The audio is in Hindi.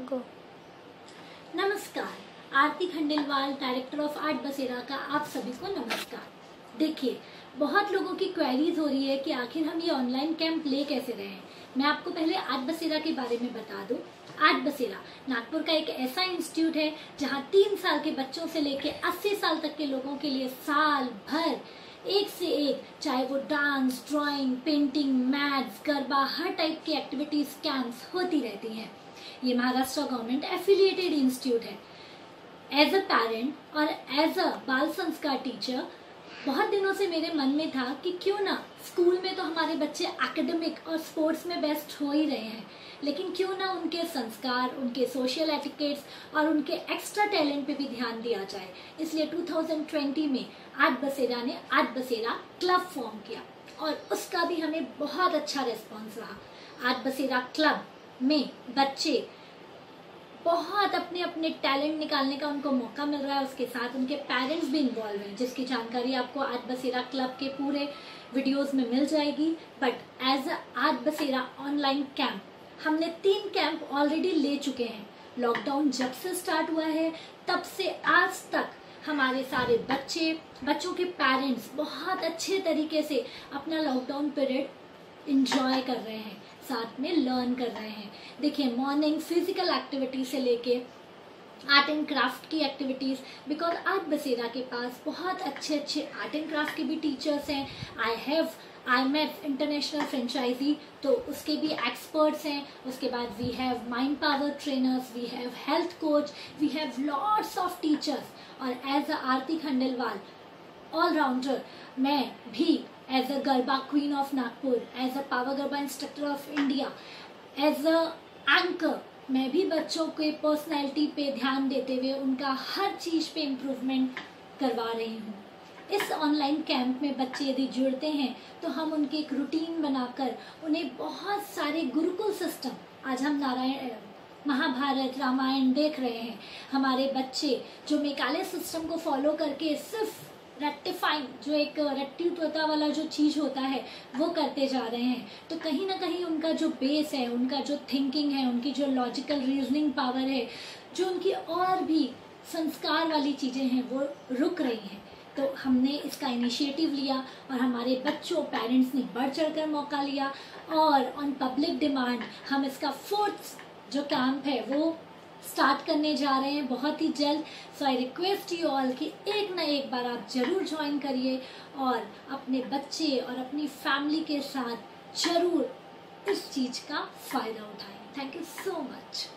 गो नमस्कार, Aarti Khandelwal director of art Basera का आप सभी को नमस्कार। देखिए, बहुत लोगों की क्वेरीज हो रही है कि आखिर हम ये ऑनलाइन कैंप ले कैसे रहे हैं। मैं आपको पहले आर्ट बसेरा के बारे में बता दूँ। आर्ट बसेरा नागपुर का एक ऐसा इंस्टीट्यूट है, जहाँ तीन साल के बच्चों से लेकर अस्सी साल तक के लोगों के लिए साल भर एक से एक चाहे वो dance drawing painting maths garba, हर टाइप की एक्टिविटीज़ कैंप्स होती रहती हैं। ये महाराष्ट्र गवर्नमेंट एफिलिएटेड इंस्टीट्यूट है। एज अ पेरेंट और as a bal sanskar teacher बहुत दिनों से मेरे मन में था कि क्यों ना स्कूल में तो हमारे बच्चे एकेडमिक और स्पोर्ट्स में बेस्ट हो ही रहे हैं। लेकिन क्यों ना उनके संस्कार, उनके सोशल एटिकेट्स और उनके एक्स्ट्रा टैलेंट पे भी ध्यान दिया जाए। इसलिए 2020 में आठ बसेरा ने आठ बसेरा क्लब फॉर्म किया और उसका भी हमें बहुत अच्छा रिस्पॉन्स रहा। आठ बसेरा क्लब में बच्चे बहुत अपने अपने टैलेंट निकालने का उनको मौका मिल रहा है, उसके साथ उनके पेरेंट्स भी इन्वॉल्व हैं, जिसकी जानकारी आपको आज बसेरा क्लब के पूरे वीडियोस में मिल जाएगी। बट एज आज बसेरा ऑनलाइन कैंप हमने तीन कैंप ऑलरेडी ले चुके हैं। लॉकडाउन जब से स्टार्ट हुआ है, तब से आज तक हमारे सारे बच्चे, बच्चों के पेरेंट्स बहुत अच्छे तरीके से अपना लॉकडाउन पीरियड इंजॉय कर रहे हैं, साथ में लर्न कर रहे हैं। देखिए मॉर्निंग फ़िज़िकल एक्टिविटी से लेके आर्ट एंड क्राफ्ट की एक्टिविटीज़ बिकॉज़ आज बसेरा के पास बहुत अच्छे अच्छे आर्ट एंड क्राफ्ट के भी टीचर्स हैं। I have I met international franchisee तो उसके भी एक्सपर्ट्स हैं। उसके बाद we have mind power trainers we have health coach we have lots of teachers और as a Aarti Khandelwal allrounder मैं भी a garba queen of Nagpur as a power garba instructor of India as a anchor मैं भी बच्चों के पर्सनैलिटी पे ध्यान देते हुए उनका हर चीज़ पे इम्प्रूवमेंट करवा रही हूँ। इस ऑनलाइन कैंप में बच्चे यदि जुड़ते हैं तो हम उनके एक रूटीन बनाकर उन्हें बहुत सारे गुरुकुल सिस्टम आज हम नारायण महाभारत, रामायण देख रहे हैं। हमारे बच्चे जो मेकाले सिस्टम को फॉलो करके सिर्फ़ रेक्टिफाइंग जो एक रेक्टिवता वाला जो चीज़ होता है, वो करते जा रहे हैं। तो कहीं ना कहीं उनका जो बेस है, उनका जो थिंकिंग है, उनकी जो लॉजिकल रीजनिंग पावर है, जो उनकी और भी संस्कार वाली चीज़ें हैं, वो रुक रही हैं। तो हमने इसका इनिशिएटिव लिया और हमारे बच्चों पेरेंट्स ने बढ़ चढ़ कर मौका लिया और ऑन पब्लिक डिमांड हम इसका फोर्थ जो कैंप है, वो स्टार्ट करने जा रहे हैं बहुत ही जल्द। So I request you all कि एक ना एक बार आप ज़रूर ज्वाइन करिए और अपने बच्चे और अपनी फैमिली के साथ ज़रूर इस चीज़ का फ़ायदा उठाएँ। Thank you so much